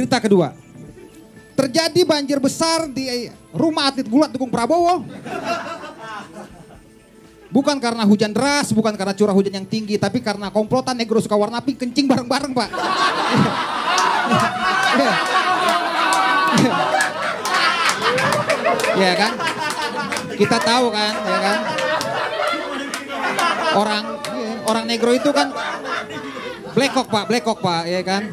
Berita kedua. Terjadi banjir besar di rumah atlet gulat dukung Prabowo. Bukan karena hujan deras, bukan karena curah hujan yang tinggi, tapi karena komplotan negro suka warna pink kencing bareng-bareng, Pak. ya kan? Kita tahu kan, ya kan? Orang orang negro itu kan black cock, Pak, black cock, Pak, ya kan?